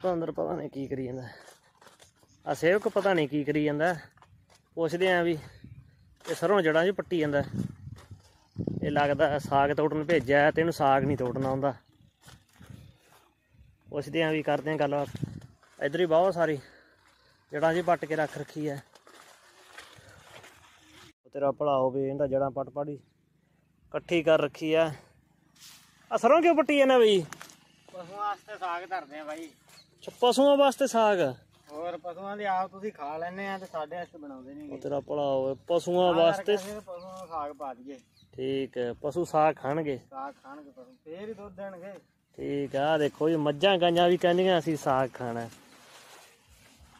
ਅੰਦਰ ਪਤਾ ਨਹੀਂ ਕੀ ਕਰੀ ਜਾਂਦਾ। ਆ ਸੇਵਕ ਪਤਾ ਨਹੀਂ ਕੀ ਕਰੀ ਜਾਂਦਾ। ਪੁੱਛਦੇ ਆਂ ਵੀ ਇਹ ਸਰੋਂ ਜੜਾਂ 'ਚ ਪੱਟੀ ਜਾਂਦਾ। ਇਹ ਲੱਗਦਾ ਸਾਗ ਤੋੜਨ ਭੇਜਿਆ ਤੇ ਇਹਨੂੰ ਸਾਗ ਨਹੀਂ ਤੋੜਨਾ ਆਉਂਦਾ। ਪੁੱਛਦੇ ਆਂ ਵੀ ਕਰਦੇ ਆਂ ਗੱਲਬਾਤ। ਇਧਰ ਹੀ ਬਹੁਤ ਸਾਰੀ ਜੜਾਂ 'ਚ ਪੱਟ ਕੇ ਰੱਖ ਰੱਖੀ ਹੈ ਤੇਰਾ ਭਲਾ ਹੋਵੇ, ਇਹਦਾ ਜੜਾਂ ਪੱਟ ਪਾੜੀ ਇਕੱਠੀ ਕਰ ਰੱਖੀ ਆ। ਆ ਸਰੋਂ ਕਿਉਂ ਪੱਟੀ ਜਾਂਦਾ ਬਈ? ਪਸ਼ੂਆਂ ਵਾਸਤੇ ਸਾਗ ਧਰਦੇ ਆ ਬਾਈ। ਅੱਛਾ, ਪਸ਼ੂਆਂ ਵਾਸਤੇ ਸਾਗ? ਹੋਰ ਪਸ਼ੂਆਂ ਦੀ ਆਪ ਤੁਸੀਂ ਖਾ ਲੈਣੇ ਆ ਤੇ ਸਾਡੇ ਵਾਸਤੇ ਬਣਾਉਂਦੇ ਨਹੀਂ ਉਹ ਤੇਰਾ ਭਲਾ ਹੋਵੇ ਪਸ਼ੂਆਂ ਵਾਸਤੇ ਪਸ਼ੂਆਂ ਨੂੰ ਸਾਗ ਪਾ ਦਈਏ। ਠੀਕ ਹੈ ਪਸ਼ੂ ਸਾਗ ਖਾਣਗੇ? ਸਾਗ ਖਾਣਗੇ ਪਸ਼ੂ ਫੇਰ ਹੀ ਦੁੱਧ ਦੇਣਗੇ। ਠੀਕ ਆ ਆਹ ਦੇਖੋ ਜੀ ਮੱਝਾਂ ਗਾਂਆਂ ਵੀ ਕਹਿੰਦੀਆਂ ਅਸੀਂ ਸਾਗ ਖਾਣਾ। ਹੈ।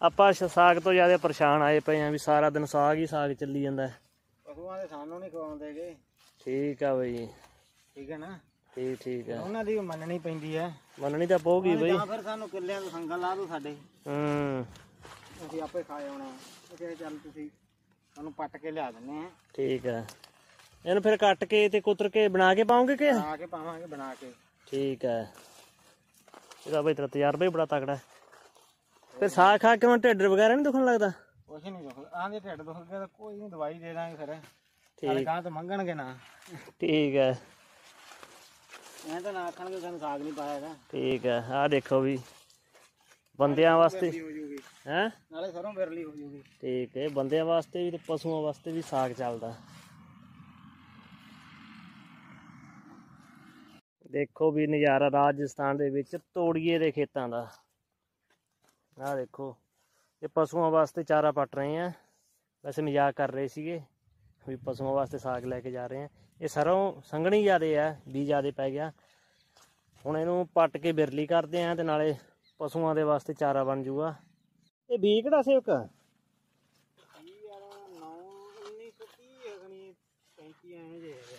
ਆਪਾਂ ਸ਼- ਸਾਗ ਤੋਂ ਜ਼ਿਆਦਾ ਪਰੇਸ਼ਾਨ ਆਏ ਪਏ ਆ ਵੀ ਸਾਰਾ ਦਿਨ ਸਾਗ ਹੀ ਸਾਗ ਚੱਲੀ ਜਾਂਦਾ। ਹੈ। ਪਸ਼ੂਆਂ ਦੇ ਸਾਨੂੰ ਨਹੀਂ ਖਵਾਉਂਦੇਗੇ ਠੀਕ ਆ ਬਈ। ਠੀਕ ਹੈ ਨਾ? ਠੀਕ ਠੀਕ ਹੈ ਉਹਨਾਂ ਦੀ ਵੀ ਮੰਨਣੀ ਪੈਂਦੀ ਹੈ ਮੰਨਣੀ ਤਾਂ ਪਊਗੀ ਬਈ। ਜਾਂ ਫਿਰ ਸਾਨੂੰ ਕਿੱਲਿਆਂ ਤੋਂ ਸੰਗਲ ਲਾ ਦੋ ਸਾਡੇ। ਹੂੰ। ਅਸੀਂ ਆਪੇ ਖਾ ਆਉਣਾ ਕਹਿੰਦੇ ਚੱਲ ਤੁਸੀਂ ਤੁਹਾਨੂੰ ਪੱਟ ਕੇ ਲਿਆ ਦਿੰਨੇ ਆ। ਠੀਕ ਹੈ ਇਹਨੂੰ ਫਿਰ ਕੱਟ ਕੇ ਤੇ ਕੁਤਰ ਕੇ ਬਣਾ ਕੇ ਪਾਉਂਗੇ ਕਿ? ਬਣਾ ਕੇ ਪਾਵਾਂਗੇ ਬਣਾ ਕੇ। ਠੀਕ ਹੈ ਇਹਦਾ ਬਈ ਤੇਰਾ ਤਜਰਬਾ ਹੀ ਬੜਾ ਤਕੜਾ ਹੈ ਫਿਰ ਸਾਗ ਖਾ ਕੇ ਹੁਣ ਢਿੱਡ ਵਗੈਰਾ ਨਹੀਂ ਦੁਖਣ ਲੱਗਦਾ? ਕੁਛ ਨਹੀਂ ਦੁਖ ਆਂਦੇ ਢਿੱਡ ਦੁਖ ਗਿਆ ਤਾਂ ਕੋਈ ਨਹੀਂ ਦਵਾਈ ਦੇ ਦਾਂਗੇ ਫਿਰ। ਠੀਕ। ਗਾਂ ਤੋਂ ਮੰਗਣਗੇ ਨਾ। ਠੀਕ ਹੈ ਐਂ ਤਾਂ ਨਾ ਆਖਣਗੇ ਸਾਨੂੰ ਸਾਗ ਨਹੀਂ ਪਾਇਆ ਹੈਗਾ। ਠੀਕ ਹੈ ਆਹ ਦੇਖੋ ਵੀ ਬੰਦਿਆਂ ਵਾਸਤੇ ਹੋ ਜੂਗੀ। ਹੈ? ਨਾਲੇ ਸਰੋਂ ਬਿਰਲੀ ਹੋ ਜੂਗੀ। ਠੀਕ ਹੈ ਬੰਦਿਆਂ ਵਾਸਤੇ ਵੀ ਤੇ ਪਸ਼ੂਆਂ ਵਾਸਤੇ ਵੀ ਸਾਗ ਚੱਲਦਾ। ਦੇਖੋ ਵੀ ਨਜ਼ਾਰਾ ਰਾਜਸਥਾਨ ਦੇ ਵਿੱਚ ਤੋੜੀਏ ਦੇ ਖੇਤਾਂ ਦਾ। ਆਹ ਦੇਖੋ ਇਹ ਪਸ਼ੂਆਂ ਵਾਸਤੇ ਚਾਰਾ ਪੱਟ ਰਹੇ ਆ। ਵੈਸੇ ਮਜ਼ਾਕ ਕਰ ਰਹੇ ਸੀਗੇ। ਵੀ ਪਸ਼ੂਆਂ ਵਾਸਤੇ ਸਾਗ ਲੈ ਕੇ ਜਾ ਰਹੇ ਆ। ਇਹ ਸਰੋਂ ਸੰਘਣੀ ਜ਼ਿਆਦੇ ਆ ਵੀ ਜ਼ਿਆਦੇ ਪੈ ਗਿਆ। ਹੁਣ ਇਹਨੂੰ ਪੱਟ ਕੇ ਬਿਰਲੀ ਕਰਦੇ ਆ ਤੇ ਨਾਲੇ ਪਸ਼ੂਆਂ ਦੇ ਵਾਸਤੇ ਚਾਰਾ ਬਣ ਜੂਗਾ। ਇਹ ਬੀਜ ਕਿਹੜਾ ਸੇਵਕ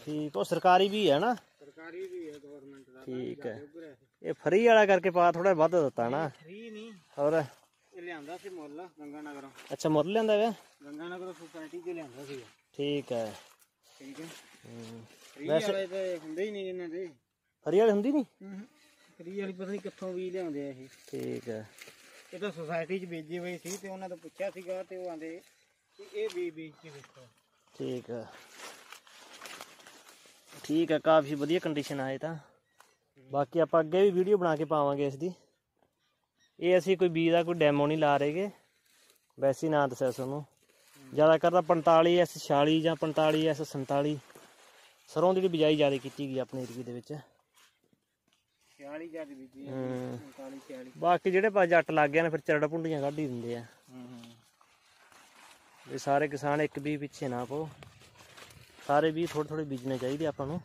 ਠੀਕ ਉਹ ਸਰਕਾਰੀ ਵੀ ਹੈ ਨਾ? ਸਰਕਾਰੀ ਵੀ ਹੈ ਗਵਰਨਮੈਂਟ ਦਾ ਠੀਕ ਹੈ। ਇਹ ਫਰੀ ਵਾਲਾ ਕਰਕੇ ਪਾ ਥੋੜਾ ਵੱਧ ਦਿੱਤਾ ਨਾ। ਫ੍ਰੀ ਨਹੀਂ ਹੋਰ? ਇਹ ਲਿਆਂਦਾ ਸੀ ਮੁੱਲ ਗੰਗਾ ਨਗਰੋਂ। ਅੱਛਾ ਮੁੱਲ ਲਿਆਂਦਾ ਵੇ? ਗੰਗਾ ਨਗਰ ਸੁਸਾਇਟੀ 'ਚ ਲਿਆਂਦਾ ਸੀ ਠੀਕ ਹੈ। ਠੀਕ ਹੈ। ਹੂੰ। ਫ੍ਰੀ ਵਾਲੇ ਤੇ ਹੁੰਦੇ ਹੀ ਨਹੀਂ ਇਹਨਾਂ ਦੇ। ਫਰੀ ਵਾਲੀ ਹੁੰਦੀ ਨਹੀਂ? ਫ੍ਰੀ ਵਾਲੀ ਪਤਾ ਨਹੀਂ ਕਿੱਥੋਂ ਵੀ ਲਿਆਉਂਦੇ ਆ ਇਹ। ਠੀਕ ਹੈ। ਇਹ ਤਾਂ ਸੁਸਾਇਟੀ 'ਚ ਬੀਜੀ ਹੋਈ ਸੀ ਤੇ ਉਹਨਾਂ ਤੋਂ ਪੁੱਛਿਆ ਸੀਗਾ ਤੇ ਉਹ ਆਂਦੇ ਕਿ ਇਹ ਵੀ ਬੀਜ ਕੇ ਵੇਖੋ। ਠੀਕ ਹੈ। ਠੀਕ ਹੈ ਕਾਫੀ ਵਧੀਆ ਕੰਡੀਸ਼ਨ ਆਏ ਤਾਂ। ਬਾਕੀ ਆਪਾਂ ਅੱਗੇ ਵੀ ਵੀਡੀਓ ਬਣਾ ਕੇ ਪਾਵਾਂਗੇ ਇਸ ਦੀ। ਇਹ ਅਸੀਂ ਕੋਈ ਬੀਜ ਦਾ ਕੋਈ ਡੈਮੋ ਨਹੀਂ ਲਾ ਰਹੇਗੇ ਵੈਸੇ ਹੀ ਨਾਂ। ਦੱਸਿਆ ਤੁਹਾਨੂੰ ਜ਼ਿਆਦਾ ਕਰਦਾ 45 ਐਸ 46 ਜਾਂ 45 ਐਸ 47 ਸਰੋਂ ਦੀ ਬਿਜਾਈ ਜ਼ਿਆਦਾ ਕੀਤੀ ਗਈ ਆਪਣੇ ਏਰੀਏ ਦੇ ਵਿੱਚ। 46 ਜੱਜ ਬੀਜੀ ਆ ਹੂੰ 45 46 ਬਾਕੀ ਜਿਹੜੇ ਪਾ ਜੱਟ ਲੱਗ ਗਏ ਨੇ ਫਿਰ ਚਰੜ ਪੁੰਡੀਆਂ ਕੱਢ ਹੀ ਦਿੰਦੇ ਆ। ਹੂੰ ਹੂੰ। ਵੀ ਸਾਰੇ ਕਿਸਾਨ ਇੱਕ ਵੀ ਪਿੱਛੇ ਨਾ ਪੋ ਸਾਰੇ ਵੀ ਥੋੜੇ ਥੋੜੇ ਬੀਜਣੇ ਚਾਹੀਦੇ ਆਪਾਂ ਨੂੰ।